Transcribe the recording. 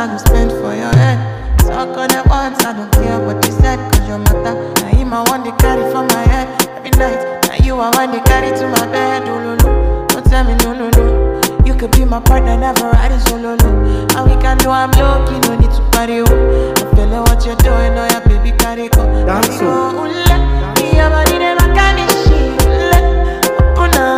I go spend for your head. Talk on it once, I don't care what you said, cause your matter. Now him I want to carry for my head every night. Now you are want to carry to my bed. Ooh, Don't tell me no, no, no. You could be my partner, never ride it solo. No. And we can do I'm lucky, no need to party. Oh. I feel like what you're doing, oh yeah, baby, carry go. Dance